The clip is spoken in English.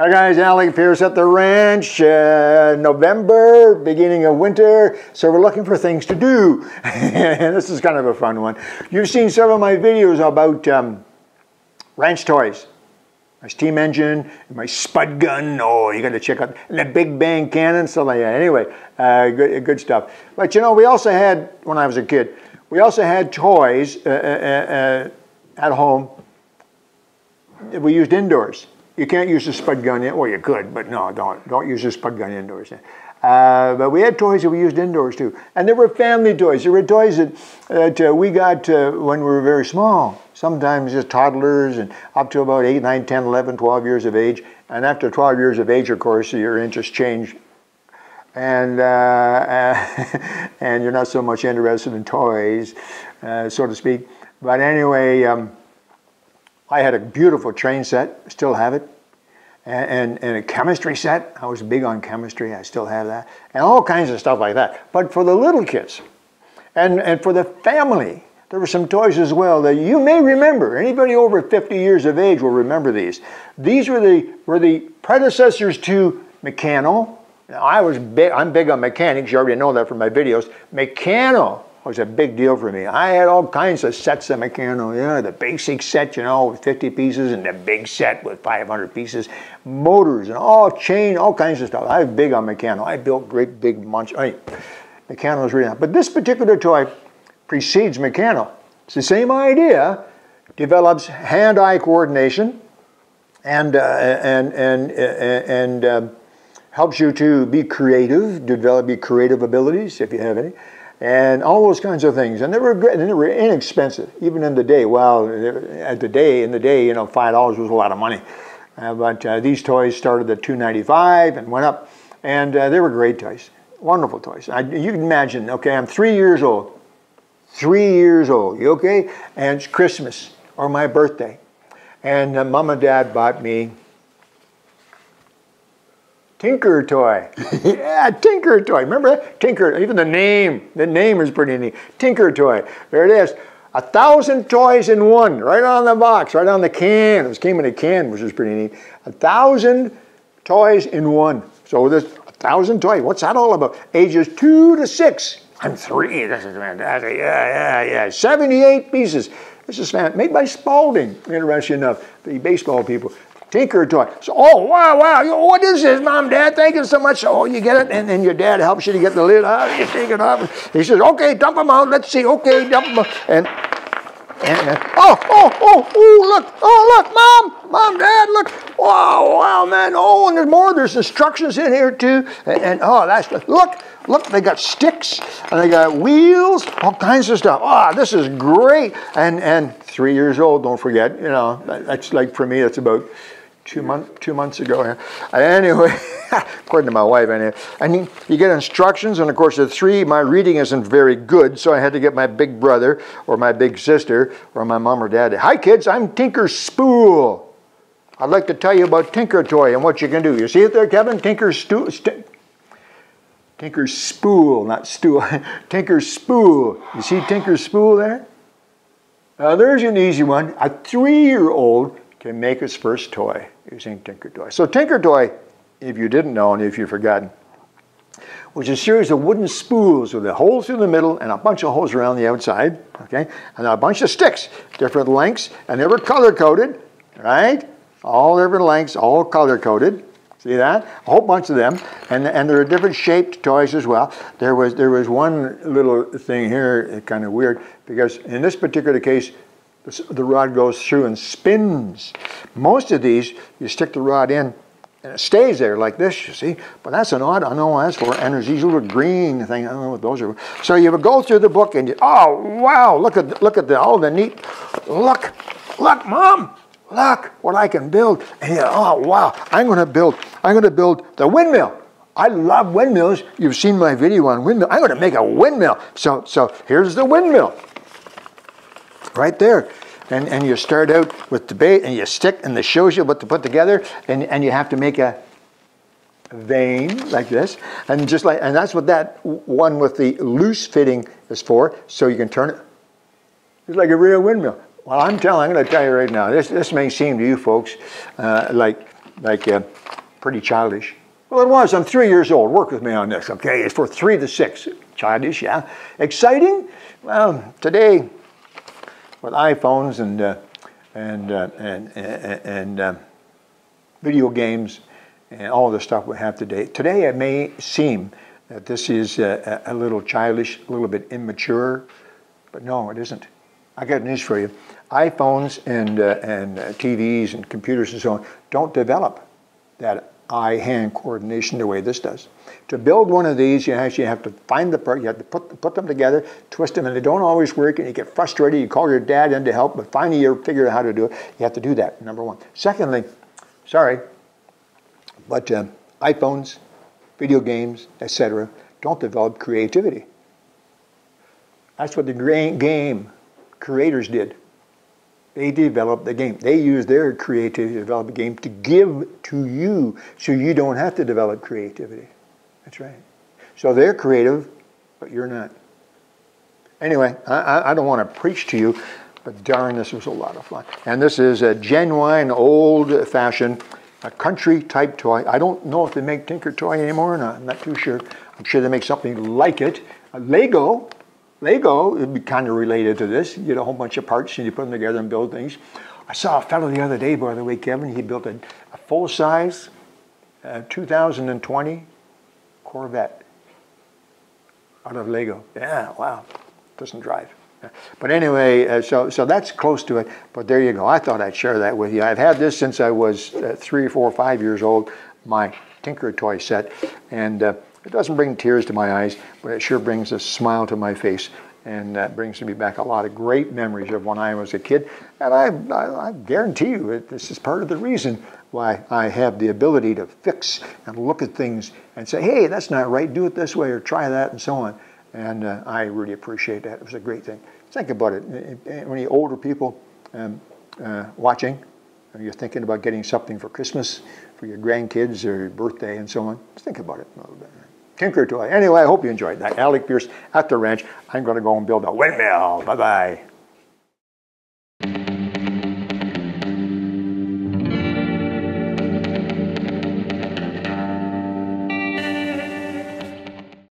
Hi guys, Alec Peirce at the ranch. Uh, November, beginning of winter, so we're looking for things to do. and this is kind of a fun one. You've seen some of my videos about um, ranch toys. My steam engine, my spud gun, oh, you got to check out the Big Bang cannon, stuff like that. Anyway, uh, good, good stuff. But you know, we also had, when I was a kid, we also had toys uh, uh, uh at home that we used indoors. You can't use a spud gun, in, well you could, but no, don't, don't use a spud gun indoors. Uh, but we had toys that we used indoors too. And there were family toys. There were toys that, that uh, we got uh, when we were very small, sometimes just toddlers and up to about 8, 9, 10, 11, 12 years of age. And after 12 years of age, of course, your interests change. And, uh, and you're not so much interested in toys, uh, so to speak. But anyway, um, I had a beautiful train set, still have it. And, and, and, a chemistry set. I was big on chemistry, I still have that. And all kinds of stuff like that. But for the little kids and, and for the family, there were some toys as well that you may remember. Anybody over 50 years of age will remember these. These were the, were the predecessors to Meccano. Now, I was big, I'm big on mechanics, you already know that from my videos. Meccano was a big deal for me. I had all kinds of sets of Meccano, know, the basic set, you know, with 50 pieces and the big set with 500 pieces, motors and all chain, all kinds of stuff. I was big on Meccano. I built great big munch. I mean, was really. But this particular toy precedes Meccano. It's the same idea, develops hand-eye coordination and, uh, and, and, uh, and uh, helps you to be creative, develop your creative abilities if you have any and all those kinds of things. And they were and they were inexpensive, even in the day. Well, at the day, in the day, you know, five dollars was a lot of money. Uh, but uh, these toys started at two ninety five and went up, and uh, they were great toys, wonderful toys. I, you can imagine. Okay, I'm three years old, three years old. You okay? And it's Christmas or my birthday, and uh, mom and dad bought me Tinker Toy. yeah, Tinker Toy. Remember that? Tinker, even the name, the name is pretty neat. Tinker Toy. There it is. A thousand toys in one, right on the box, right on the can. It came in a can, which is pretty neat. A thousand toys in one. So this a thousand toys. What's that all about? Ages two to six. I'm three. This is fantastic. Yeah, yeah, yeah. 78 pieces. This is made by Spalding, interesting enough, the baseball people. Tinker Toy. So, oh, wow, wow, what is this, Mom, Dad? Thank you so much. Oh, you get it? And then your dad helps you to get the lid out. You take it off. He says, okay, dump them out. Let's see. Okay, dump them out. And, and, oh, oh, oh, oh, look. Oh, look, Mom, Mom, Dad, look. Wow, wow, man. Oh, and there's more. There's instructions in here, too. And, and oh, that's, look. Look, they got sticks and they got wheels, all kinds of stuff. Ah, oh, this is great. And and three years old, don't forget. You know, that's like for me, it's about two months two months ago. Anyway, according to my wife, anyway, and you, get instructions, and of course, at three, my reading isn't very good, so I had to get my big brother or my big sister or my mom or dad. Hi, kids, I'm Tinker Spool. I'd like to tell you about Tinker Toy and what you can do. You see it there, Kevin? Tinker Stu. Tinker Spool, not stool. Tinker Spool. You see Tinker Spool there? Now, there's an easy one. A three-year-old can make his first toy using Tinker Toy. So Tinker Toy, if you didn't know and if you've forgotten, was a series of wooden spools with a hole through the middle and a bunch of holes around the outside, okay? And a bunch of sticks, different lengths, and they were color-coded, right? All different lengths, all color-coded. See that? A whole bunch of them, and and there are different shaped toys as well. There was there was one little thing here, kind of weird, because in this particular case, the rod goes through and spins. Most of these, you stick the rod in and it stays there like this, you see. But that's an odd, I know that's for. And there's these little green thing. I don't know what those are. So you go through the book and you, oh wow, look at look at the all the neat, look, look, mom, look what I can build. And you, oh wow, I'm going to build, I'm going to build the windmill. I love windmills. You've seen my video on windmill. I'm going to make a windmill. So so here's the windmill right there. And, and you start out with bait and you stick and it shows you what to put together and, and you have to make a vane like this and just like and that's what that one with the loose fitting is for so you can turn it it's like a real windmill well i'm telling i'm going to tell you right now this this may seem to you folks uh, like like uh, pretty childish. Well, it was. I'm three years old. Work with me on this, okay? It's for three to six. Childish, yeah. Exciting? Well, today, with iPhones and uh, and uh, and and, and uh, video games and all the stuff we have today. Today, it may seem that this is a, a little childish, a little bit immature, but no, it isn't. I got news for you. iPhones and uh, and uh, TVs and computers and so on don't develop that eye-hand coordination the way this does. To build one of these, you actually have to find the part, you have to put, put them together, twist them, and they don't always work, and you get frustrated. You call your dad in to help, but finally you figure out how to do it. You have to do that, number one. Secondly, sorry, but uh, iPhones, video games, etc., don't develop creativity. That's what the great game creators did. They develop the game. They use their creativity to develop a game to give to you so you don't have to develop creativity. That's right. So they're creative, but you're not. Anyway, I, I don't want to preach to you, but darn, this was a lot of fun. And this is a genuine, old-fashioned, a country type toy. I don't know if they make Tinker Toy anymore or not. I'm not too sure. I'm sure they make something like it. A Lego Lego it'd be kind of related to this. You get a whole bunch of parts and you put them together and build things. I saw a fellow the other day, by the way, Kevin, he built a, a full-size uh, 2020 Corvette out of Lego. Yeah, wow, doesn't drive. But anyway, uh, so, so that's close to it. But there you go. I thought I'd share that with you. I've had this since I was uh, three, four, five years old, my Tinker Toy set. And uh, it doesn't bring tears to my eyes, but it sure brings a smile to my face. And that brings me back a lot of great memories of when I was a kid. And I, I, I guarantee you, it, this is part of the reason why I have the ability to fix and look at things and say, hey, that's not right, do it this way or try that and so on. And uh, I really appreciate that. It was a great thing. Think about it. Any older people um, uh, watching, you're thinking about getting something for Christmas, for your grandkids or your birthday and so on, just think about it a little bit. Tinker Toy. Anyway, I hope you enjoyed that. Alec Peirce at the ranch. I'm going to go and build a windmill. Bye-bye.